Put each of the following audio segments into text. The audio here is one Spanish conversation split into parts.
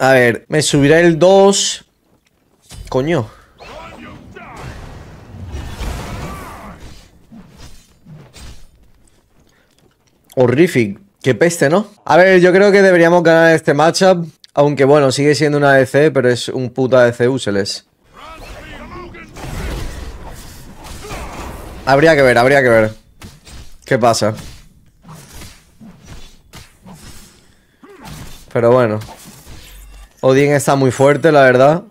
A ver, me subirá el 2. Coño. Horrific. Qué peste, ¿no? A ver, yo creo que deberíamos ganar este matchup. Aunque bueno, sigue siendo una ADC, pero es un puta ADC useless. Habría que ver, habría que ver. ¿Qué pasa? Pero bueno. Odin está muy fuerte, la verdad.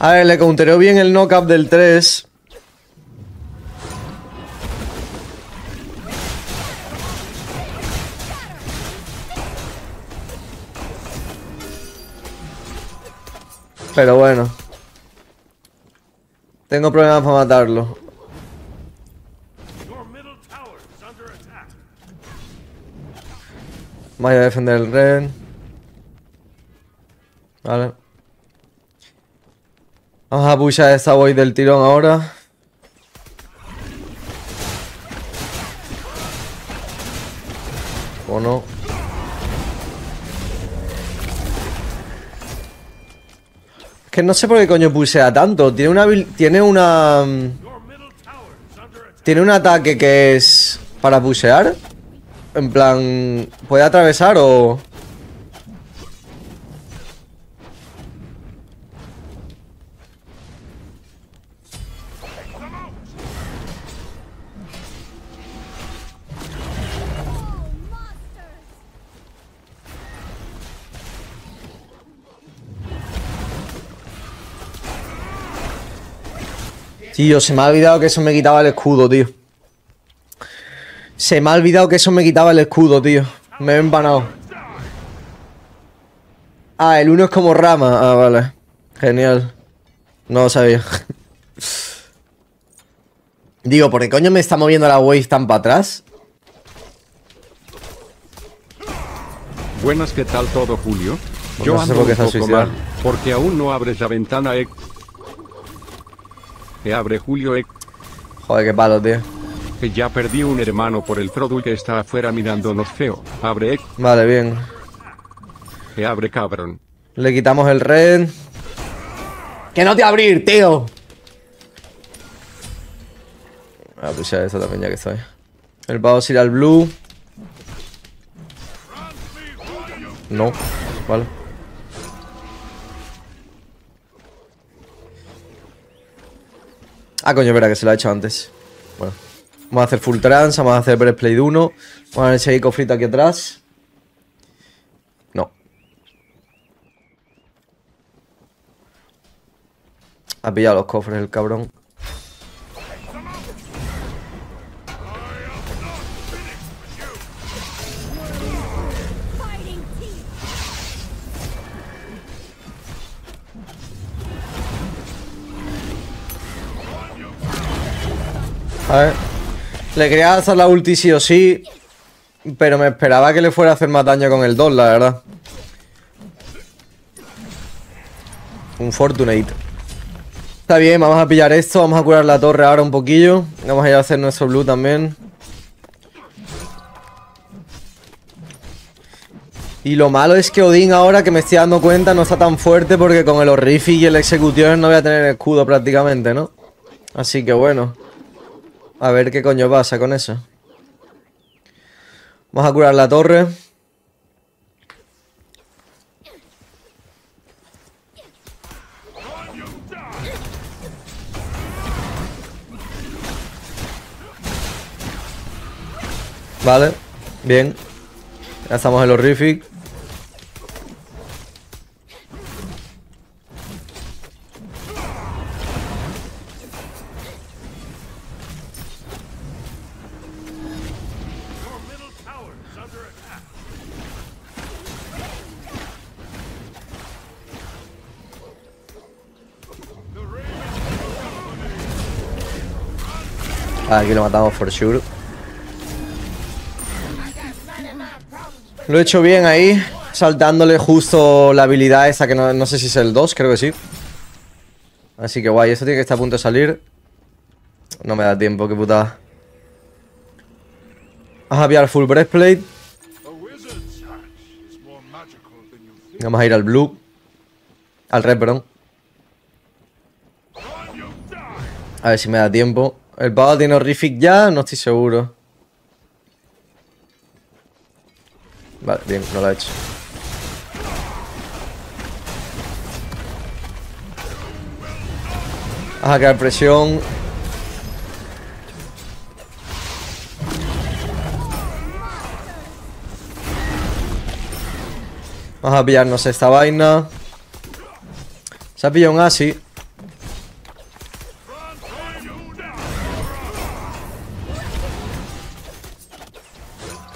A ver, le counteró bien el knockup del 3. Pero bueno. Tengo problemas para matarlo. Voy a defender el red. Vale. Vamos a pushar esa void del tirón ahora. ¿O no? Que no sé por qué coño pusea tanto. Tiene una... Tiene una... Mm, tiene un ataque que es... Para pushear. En plan... ¿Puede atravesar o...? Tío, se me ha olvidado que eso me quitaba el escudo, tío. Se me ha olvidado que eso me quitaba el escudo, tío. Me he empanado. Ah, el uno es como rama. Ah, vale. Genial. No lo sabía. Digo, ¿por qué coño me está moviendo la wave tan para atrás? Buenas, ¿qué tal todo, Julio? Pues Yo no sé ando por qué un poco mal, porque aún no abres la ventana, eh. Que abre Julio, eh. Joder, qué palo, tío. Que ya perdí un hermano por el Frodo que está afuera mirándonos feo. Abre, eh. Vale, bien. Que abre, cabrón. Le quitamos el red. ¡Que no te abrir, tío! Voy a pushar eso también ya que estoy. El pavo se irá al blue. No. Vale. Ah, coño, espera, que se lo ha hecho antes. Bueno. Vamos a hacer full trans, vamos a hacer breastplate de 1. Vamos a hay cofrito aquí atrás. No. Ha pillado los cofres el cabrón. A ver. Le quería hacer la ulti sí o sí. Pero me esperaba que le fuera a hacer más daño con el 2, la verdad. Un Fortunate. Está bien, vamos a pillar esto. Vamos a curar la torre ahora un poquillo. Vamos a ir a hacer nuestro blue también. Y lo malo es que Odín ahora que me estoy dando cuenta no está tan fuerte porque con el Horrific y el Execution no voy a tener escudo prácticamente, ¿no? Así que bueno. A ver qué coño pasa con eso. Vamos a curar la torre. Vale, bien. Ya estamos en el horrific. Aquí lo matamos for sure. Lo he hecho bien ahí, saltándole justo la habilidad esa que no, no sé si es el 2, creo que sí. Así que guay, esto tiene que estar a punto de salir. No me da tiempo, qué putada. Vamos a pillar full breastplate. Vamos a ir al blue. Al red, perdón. A ver si me da tiempo. El pavo tiene horrific ya, no estoy seguro. Vale, bien, no lo ha hecho. Vamos a crear presión. Vamos a pillarnos esta vaina. Se ha pillado un Asi.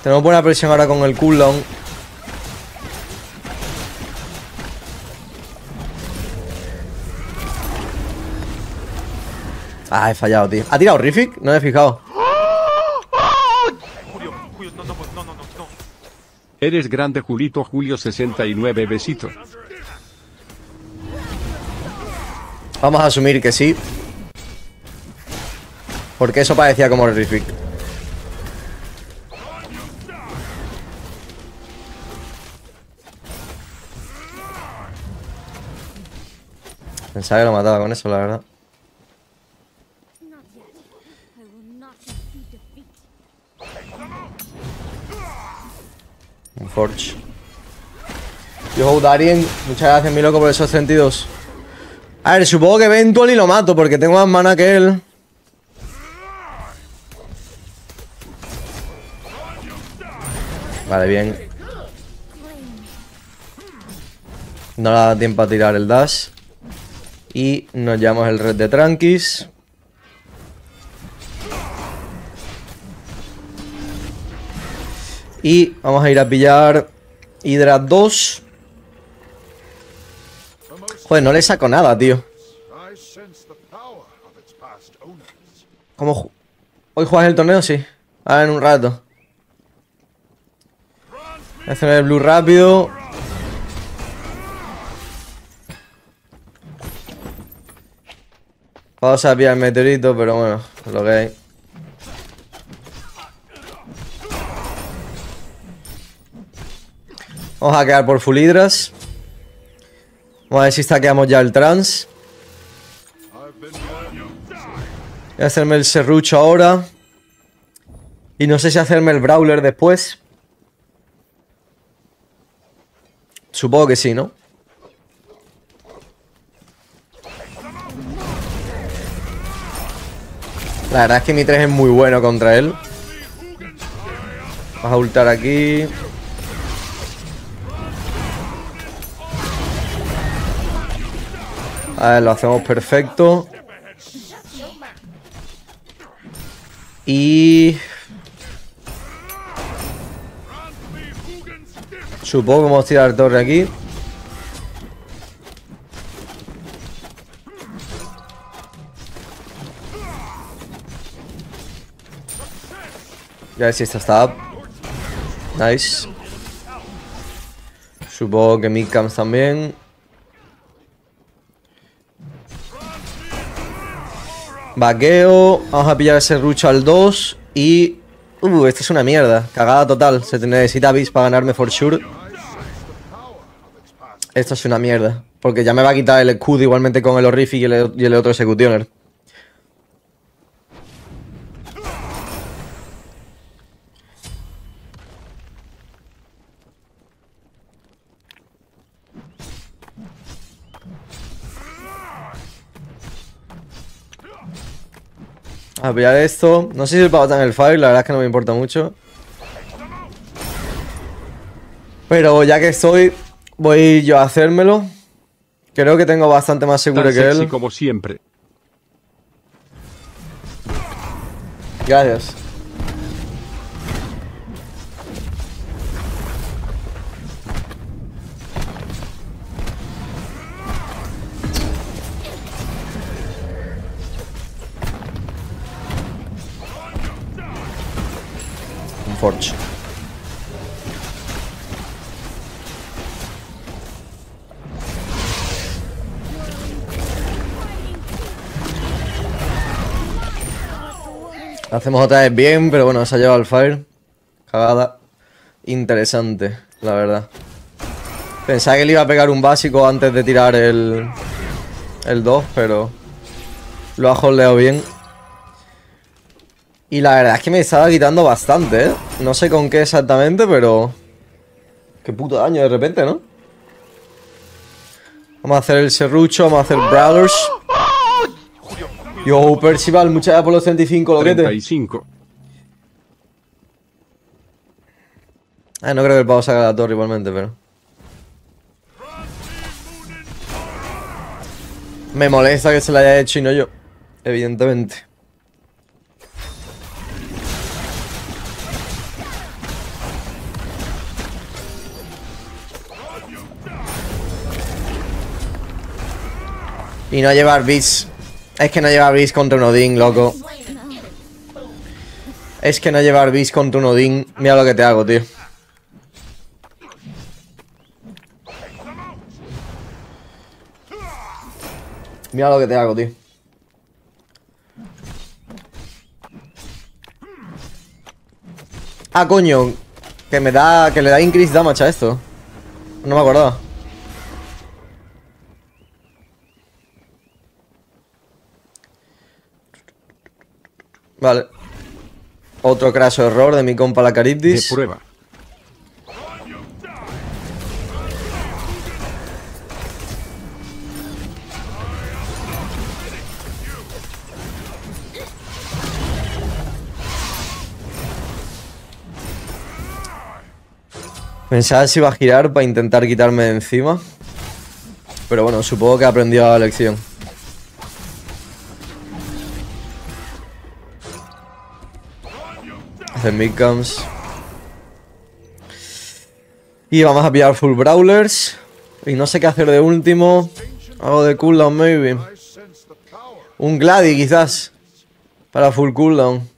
Tenemos buena presión ahora con el cooldown. Ah, he fallado, tío. ¿Ha tirado Rific? No me he fijado. Eres grande Julito Julio 69 besito. Vamos a asumir que sí. Porque eso parecía como Rific. Pensaba que lo mataba con eso, la verdad. Un Forge. Yo, Darien, muchas gracias, mi loco, por esos 32. A ver, supongo que Eventual y lo mato, porque tengo más mana que él. Vale, bien. No le da tiempo a tirar el dash. Y nos llevamos el red de Tranquis. Y vamos a ir a pillar Hydra 2. Joder, no le saco nada, tío. ¿Cómo ¿Hoy juegas el torneo? Sí. Ahora en un rato. Voy a hacer el blue rápido. Vamos a pillar el meteorito, pero bueno, lo que hay. Vamos a quedar por full hidras. Vamos a ver si saqueamos ya el trans. Voy a hacerme el serrucho ahora. Y no sé si hacerme el brawler después. Supongo que sí, ¿no? La verdad es que mi 3 es muy bueno contra él. Vamos a ultar aquí. A ver, lo hacemos perfecto. Y... Supongo que vamos a tirar torre aquí. Está up. Nice. Supongo que midcams también. Vaqueo. Vamos a pillar ese rucho al 2. Y. Uh, esta es una mierda. Cagada total. Se necesita bis para ganarme for sure. Esto es una mierda. Porque ya me va a quitar el escudo igualmente con el horrific y el, y el otro executioner. A pillar esto. No sé si el pavo está en el fire, la verdad es que no me importa mucho. Pero ya que estoy, voy yo a hacérmelo. Creo que tengo bastante más seguro Tan que sexy él. como siempre. Gracias. Hacemos otra vez bien, pero bueno, se ha llevado el fire. Cagada. Interesante, la verdad. Pensaba que le iba a pegar un básico antes de tirar el... El 2, pero... Lo ha holdeado bien. Y la verdad es que me estaba quitando bastante, ¿eh? No sé con qué exactamente, pero... Qué puto daño de repente, ¿no? Vamos a hacer el serrucho, vamos a hacer brawlers. Yo, Percival, muchas gracias por los 35, loquete. 35. Ah, no creo que el pavo saque la torre igualmente, pero... Me molesta que se la haya hecho y no yo. Evidentemente. Y no llevar bis. Es que no llevar bis contra un Odín, loco. Es que no llevar bis contra un Odín. Mira lo que te hago, tío. Mira lo que te hago, tío. Ah, coño. Que me da. Que le da increase damage a esto. No me acordaba. Vale. Otro craso error de mi compa la De Caribdis. prueba. Pensaba si iba a girar para intentar quitarme de encima. Pero bueno, supongo que he aprendido la lección. Hacer midcams. Y vamos a pillar full brawlers. Y no sé qué hacer de último. Algo de cooldown, maybe. Un Gladi, quizás. Para full cooldown.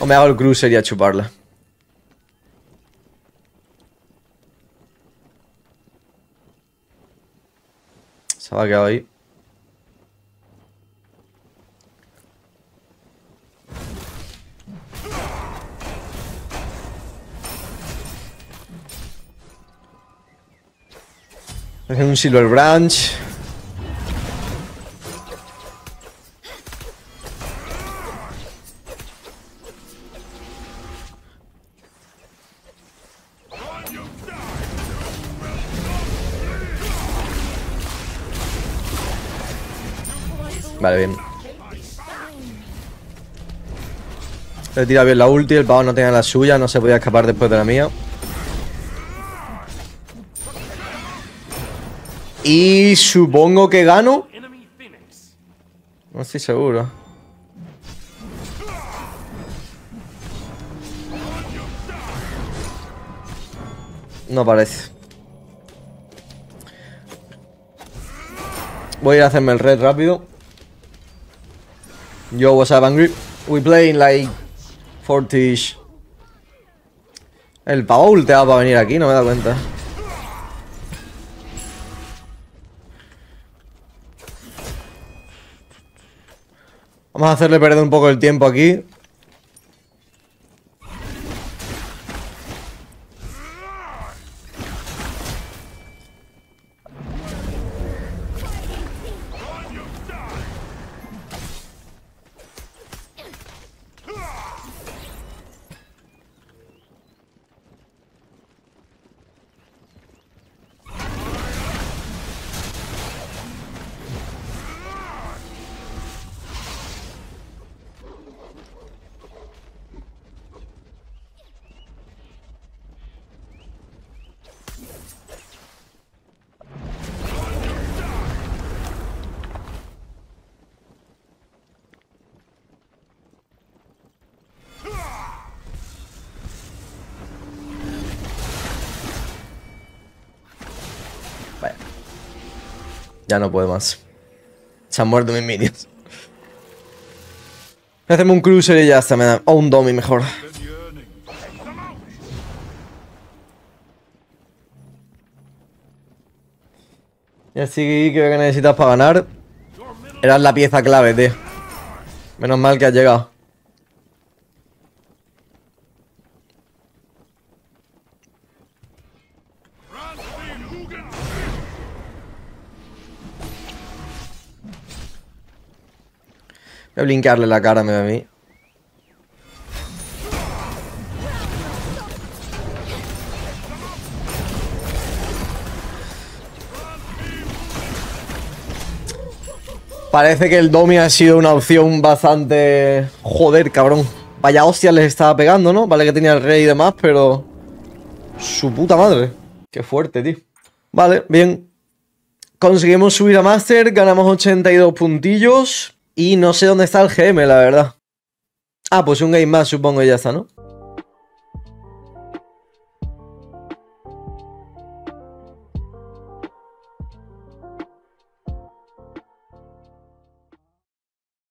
O me hago el cruiser y a chuparla. Se va a quedar ahí. Un Silver Branch. Vale, bien. Le tira bien la ulti, el pavo no tenía la suya, no se podía escapar después de la mía. Y supongo que gano. No estoy seguro. No parece. Voy a hacerme el red rápido. Yo, what's up, Angry? We playing like 40 El pavo ulteado para venir aquí, no me dado cuenta. Vamos a hacerle perder un poco el tiempo aquí. Ya no puedo más. Se han muerto mis minions. Hacemos un cruiser y ya está, me da. O un domi mejor. Y así que que necesitas para ganar. Eras la pieza clave, tío. Menos mal que has llegado. Voy la cara me a mí. Parece que el Domi ha sido una opción bastante... Joder, cabrón. Vaya hostia les estaba pegando, ¿no? Vale que tenía el rey y demás, pero... Su puta madre. Qué fuerte, tío. Vale, bien. Conseguimos subir a Master, ganamos 82 puntillos. Y no sé dónde está el GM, la verdad. Ah, pues un game más, supongo, y ya está, ¿no?